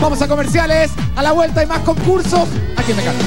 Vamos a comerciales. A la vuelta hay más concursos. Aquí me canta.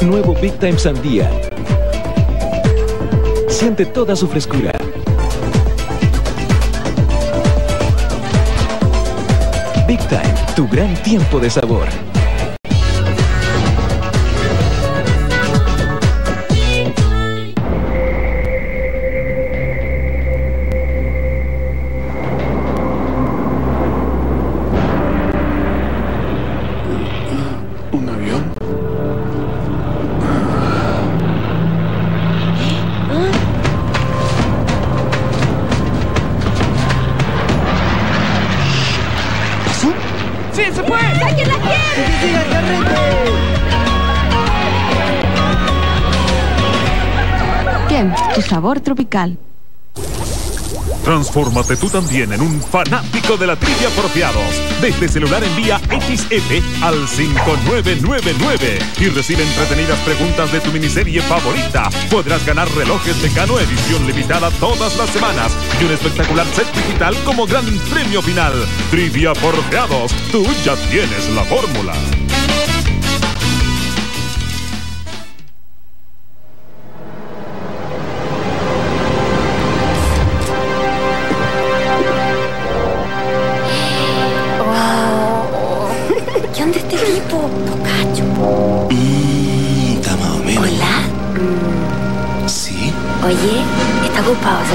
Nuevo Big Time Sandía. Siente toda su frescura. Tu gran tiempo de sabor. Tu sabor tropical. Transfórmate tú también en un fanático de la trivia por fiados. Desde celular envía XF al 5999 y recibe entretenidas preguntas de tu miniserie favorita. Podrás ganar relojes Mecano edición limitada todas las semanas y un espectacular set digital como gran premio final. Trivia por fiados, tú ya tienes la fórmula.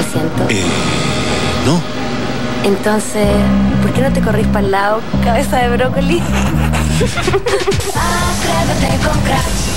¿Está ocupado ese asiento? Eh, no. Entonces, ¿por qué no te corrís para el lado, cabeza de brócoli? Atrévete con Crash.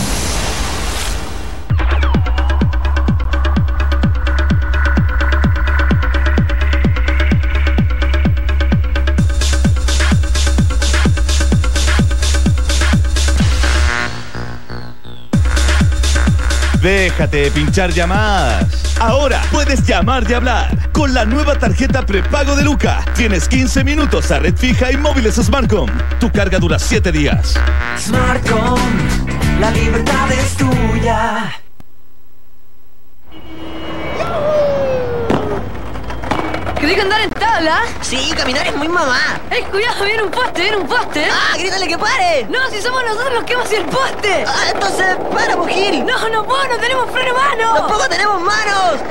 Déjate de pinchar llamadas. Ahora puedes llamar y hablar. Con la nueva tarjeta prepago de Luca. Tienes 15 minutos a red fija y móviles Smartcom. Tu carga dura 7 días. Smartcom, la libertad es tuya. ¿Querés andar en tabla? Sí, caminar es muy mamá. ¡Eh, cuidado! ¡Viene un poste! ¡Viene un poste! ¡Ah, grítale que pare! ¡No, si somos nosotros los que hemos el poste! Ah, entonces, para, Mujil. ¡No, no puedo! ¡No tenemos freno a mano! ¡Tampoco tenemos manos!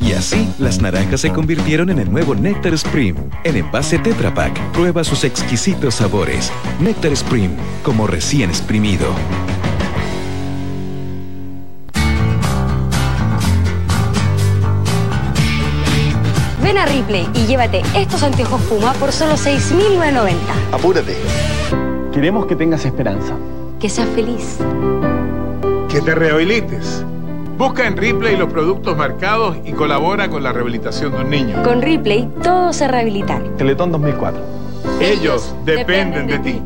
Y así, las naranjas se convirtieron en el nuevo Nectar Spring, en envase Tetra Pak. Prueba sus exquisitos sabores. Nectar Spring, como recién exprimido. Ripley y llévate estos anteojos Puma por solo 6.990. Apúrate. Queremos que tengas esperanza. Que seas feliz. Que te rehabilites. Busca en Ripley los productos marcados y colabora con la rehabilitación de un niño. Con Ripley, todo se rehabilitar. Teletón 2004. Ellos dependen de ti.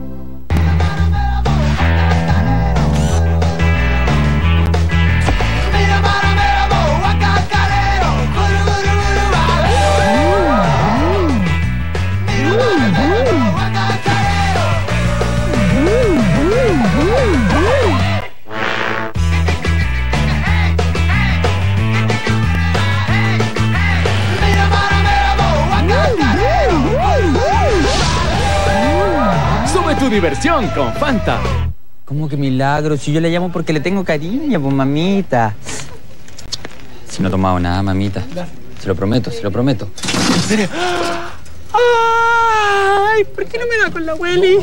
Tu diversión con Fanta. ¿Cómo que milagro? Si yo le llamo porque le tengo cariño, pues mamita. Si no he tomado nada, mamita. Se lo prometo, se lo prometo. ¿En serio? ¡Ay! ¿Por qué no me da con la Welly?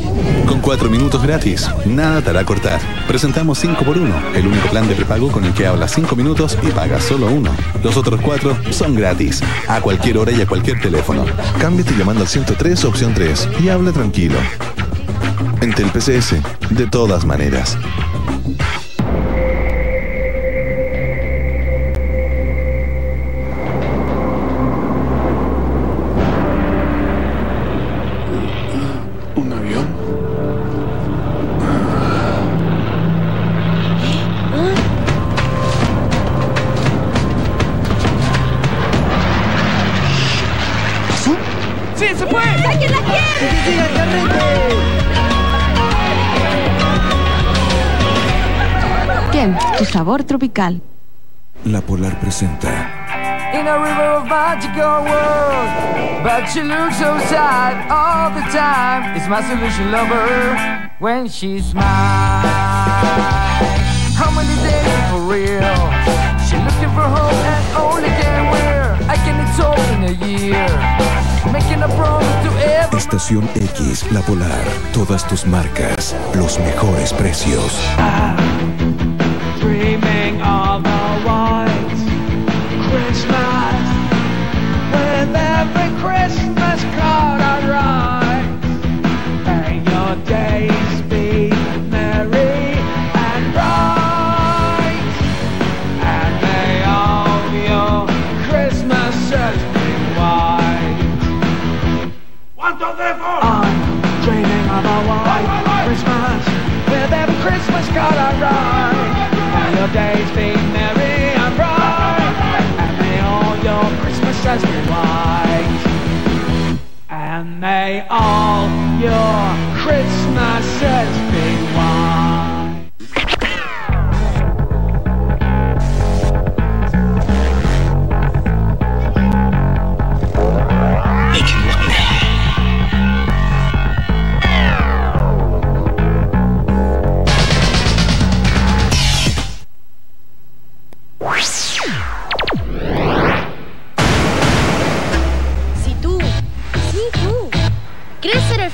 Con cuatro minutos gratis, nada te hará cortar. Presentamos 5 por 1 el único plan de prepago con el que hablas 5 minutos y pagas solo uno. Los otros cuatro son gratis, a cualquier hora y a cualquier teléfono. Cámbiate llamando al 103 opción 3 y habla tranquilo. Entel PCS, de todas maneras. Tu sabor tropical. La Polar presenta In a river of magical world, but she looks so sad all the time. It's my solution lover when she smiles. How many days for real? She looking for hope and only can wear. I can it's all in a year. Making a promise to every Estación X, La Polar. Todas tus marcas, los mejores precios. dreaming Christmases be white, and may all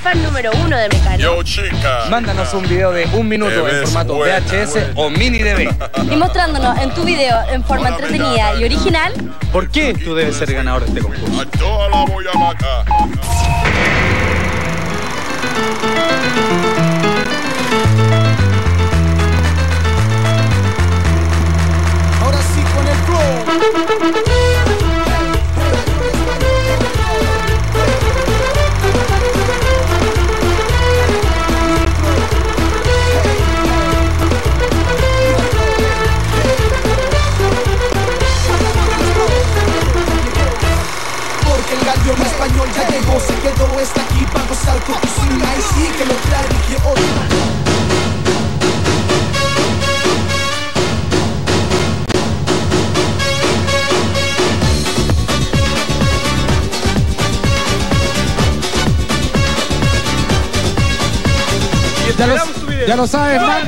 fan número uno de Mecano? Yo, chica. Mándanos un video de un minuto en formato buena, VHS buena. o mini DV. Y mostrándonos en tu video en forma entretenida y original, ¿Por qué tú debes ser ganador de este concurso? A toda la voy a matar. Ahora sí con el flow. Lo sabes, man.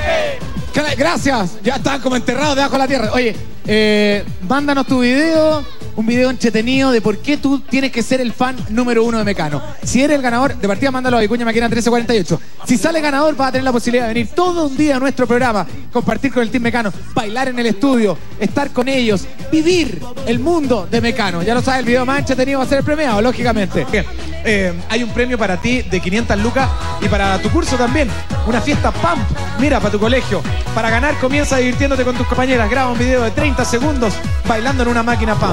Gracias. Ya están como enterrados debajo de la tierra. Oye, eh, mándanos tu video, un video entretenido de por qué tú tienes que ser el fan número uno de Mecano. Si eres el ganador, de partida mándalo a Vicuña Maquina 1348. Si sale ganador, vas a tener la posibilidad de venir todo un día a nuestro programa, compartir con el Team Mecano, bailar en el estudio, estar con ellos, vivir el mundo de Mecano. Ya lo sabes, el video más entretenido va a ser el premiado, lógicamente. Eh, hay un premio para ti de 500 lucas y para tu curso también. Una fiesta PAMP. Mira, para tu colegio. Para ganar, comienza divirtiéndote con tus compañeras. Graba un video de 30 segundos bailando en una máquina PAMP.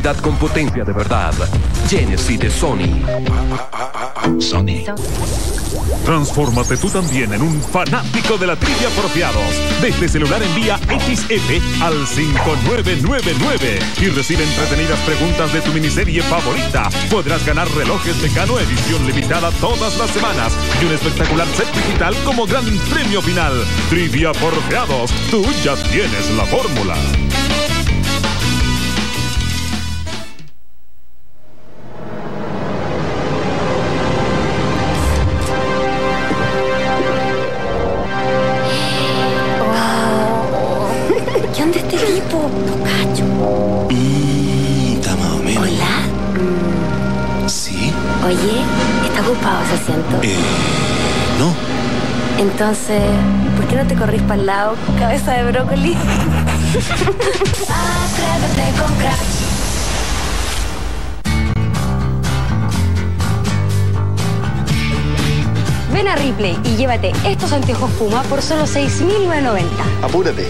Con potencia de verdad. Genesis de Sony. Sony. Transfórmate tú también en un fanático de la trivia porfiados. Desde celular envía XF al 5999 y recibe entretenidas preguntas de tu miniserie favorita. Podrás ganar relojes Mecano edición limitada todas las semanas y un espectacular set digital como gran premio final. Trivia porfiados, tú ya tienes la fórmula. Ocupado ese asiento? Eh, no. Entonces, ¿por qué no te corrís para el lado, cabeza de brócoli? Atrévete con. Ven a Ripley y llévate estos anteojos Puma por solo 6.990. Apúrate.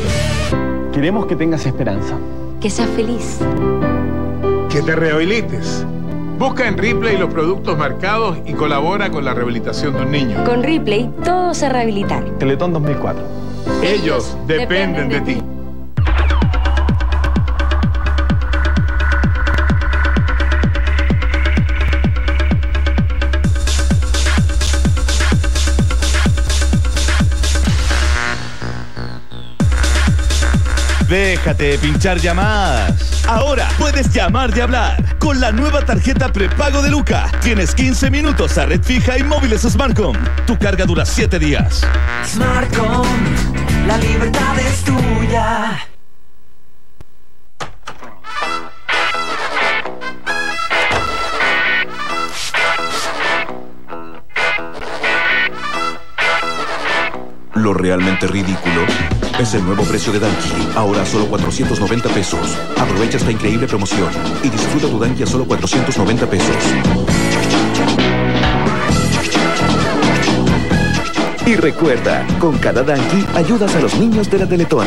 Queremos que tengas esperanza. Que seas feliz. Que te rehabilites. Busca en Ripley los productos marcados y colabora con la rehabilitación de un niño. Con Ripley, todo se rehabilita. Teletón 2004. Ellos dependen de ti. Déjate de pinchar llamadas. Ahora puedes llamar y hablar. Con la nueva tarjeta prepago de Luca. Tienes 15 minutos a red fija y móviles Smartcom. Tu carga dura 7 días. Smartcom, la libertad es tuya. Lo realmente ridículo es el nuevo precio de Danky. Ahora solo 490 pesos. Aprovecha esta increíble promoción y disfruta tu Danky a solo 490 pesos. Y recuerda, con cada Danky ayudas a los niños de la Teletón.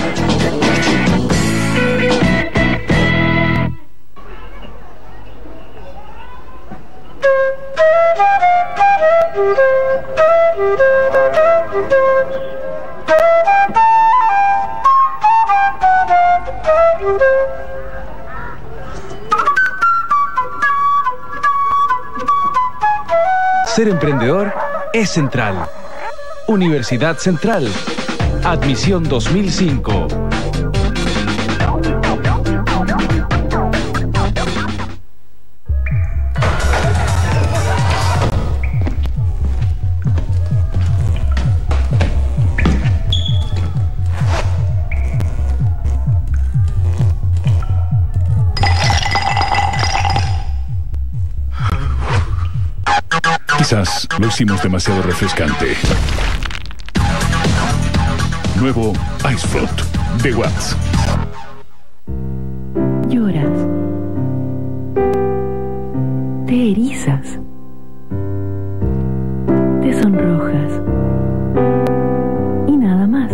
Ser emprendedor es central. Universidad Central. Admisión 2005. Lo hicimos demasiado refrescante. Nuevo Ice Float de Watts. Lloras. Te erizas. Te sonrojas. Y nada más.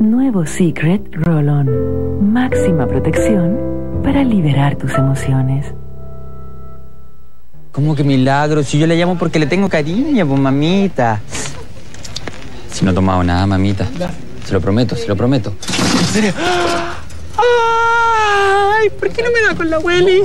Nuevo Secret Roll-On. Máxima protección para liberar tus emociones. ¿Cómo que milagro? Si yo le llamo porque le tengo cariño, pues mamita. Si no he tomado nada, mamita. Se lo prometo, se lo prometo. ¿En serio? Ay, ¿por qué no me da con la Welly?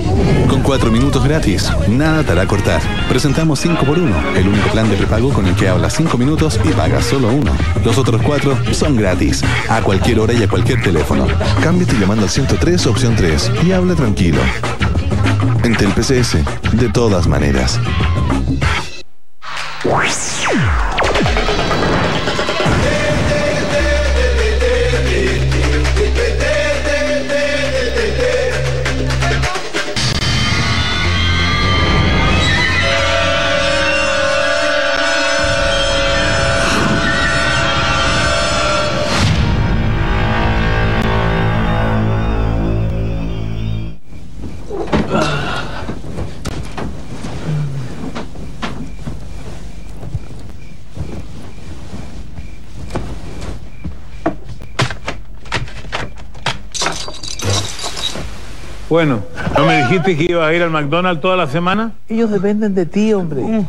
Con 4 minutos gratis, nada te hará cortar. Presentamos 5x1, el único plan de prepago con el que hablas 5 minutos y pagas solo uno. Los otros 4 son gratis, a cualquier hora y a cualquier teléfono. Cámbiate llamando al 103 opción 3 y habla tranquilo. Entel PCS, de todas maneras. Bueno, ¿no me dijiste que ibas a ir al McDonald's toda la semana? Ellos dependen de ti, hombre.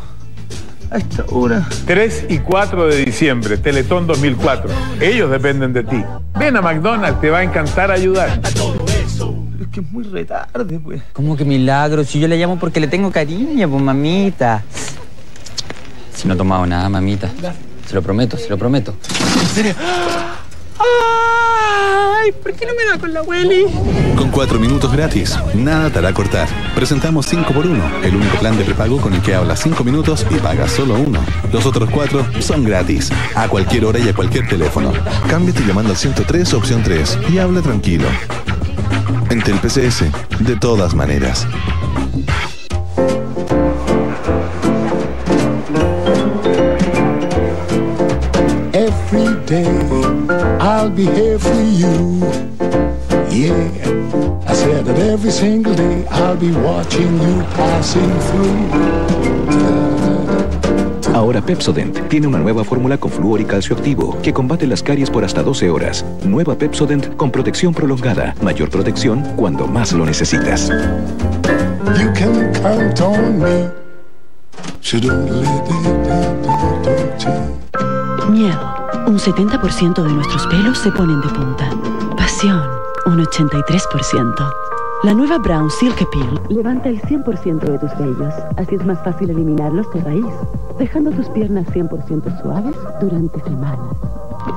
A esta hora. 3 y 4 de diciembre, Teletón 2004. Ellos dependen de ti. Ven a McDonald's, te va a encantar ayudar. Es que es muy retarde, pues. ¿Cómo que milagro? Si yo le llamo porque le tengo cariño, pues mamita. Si no he tomado nada, mamita. Se lo prometo, se lo prometo. ¿En serio? Ay, ¿por qué no me da con la Welly? Con 4 minutos gratis, nada te hará cortar. Presentamos 5x1, el único plan de prepago con el que hablas 5 minutos y pagas solo uno. Los otros 4 son gratis, a cualquier hora y a cualquier teléfono. Cámbiate llamando al 103 opción 3 y habla tranquilo. En Telpcs, de todas maneras. Every day I'll be here for you. Yeah, I said that every single day I'll be watching you passing through. Ahora Pepsodent tiene una nueva fórmula con flúor y calcio activo que combate las caries por hasta 12 horas. Nueva Pepsodent con protección prolongada. Mayor protección cuando más lo necesitas. You can count on me. Miedo. Un 70% de nuestros pelos se ponen de punta. Pasión. Un 83%. La nueva Brown Silk Peel levanta el 100% de tus vellos. Así es más fácil eliminarlos de raíz, dejando tus piernas 100% suaves durante semanas.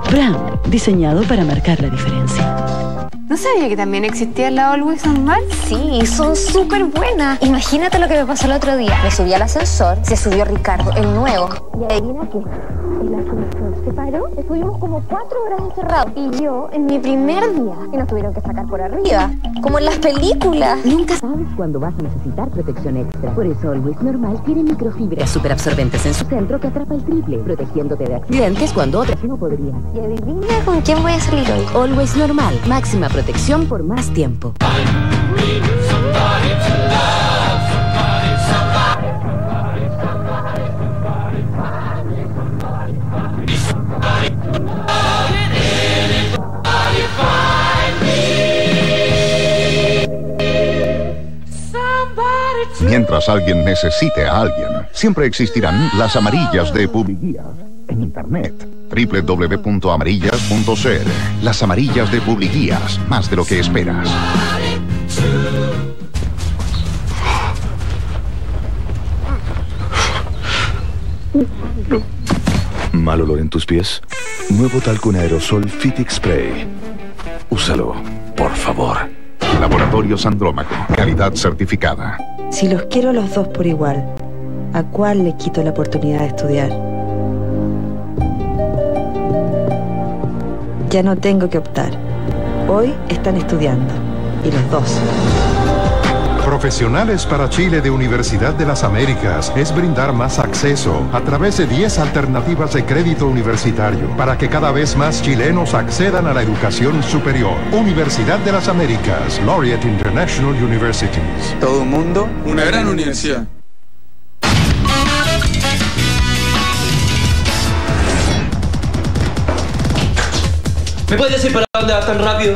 Brown, diseñado para marcar la diferencia. ¿No sabía que también existía la Always Normal? Sí, son súper buenas. Imagínate lo que me pasó el otro día. Me subí al ascensor, se subió Ricardo, el nuevo. Y adivina qué. El ascensor se paró, estuvimos como cuatro horas encerrados. Y yo, en mi primer día, y nos tuvieron que sacar por arriba. Como en las películas. Nunca sabes cuándo vas a necesitar protección extra. Por eso Always Normal tiene microfibras superabsorbentes en su centro que atrapa el triple, protegiéndote de accidentes cuando otras no podrían. Y adivina con quién voy a salir hoy. Always Normal, máxima protección por más tiempo. Mientras alguien necesite a alguien, siempre existirán las amarillas de Publiguías en Internet. www.amarillas.cl Las amarillas de Publiguías, más de lo que esperas. ¿Mal olor en tus pies? Nuevo talco en aerosol Fitix Spray. Úsalo, por favor. Laboratorios Andrómaco, calidad certificada. Si los quiero a los dos por igual, ¿a cuál le quito la oportunidad de estudiar? Ya no tengo que optar. Hoy están estudiando. Y los dos. Profesionales para Chile de Universidad de las Américas es brindar más acceso a través de 10 alternativas de crédito universitario para que cada vez más chilenos accedan a la educación superior. Universidad de las Américas, Laureate International Universities. Todo un mundo, una gran universidad. ¿Me puedes decir para dónde vas tan rápido?